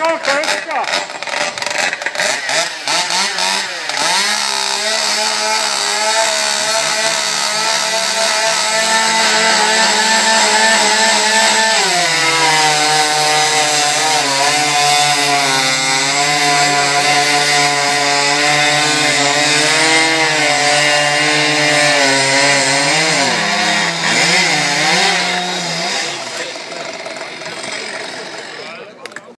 go, Chris. Go.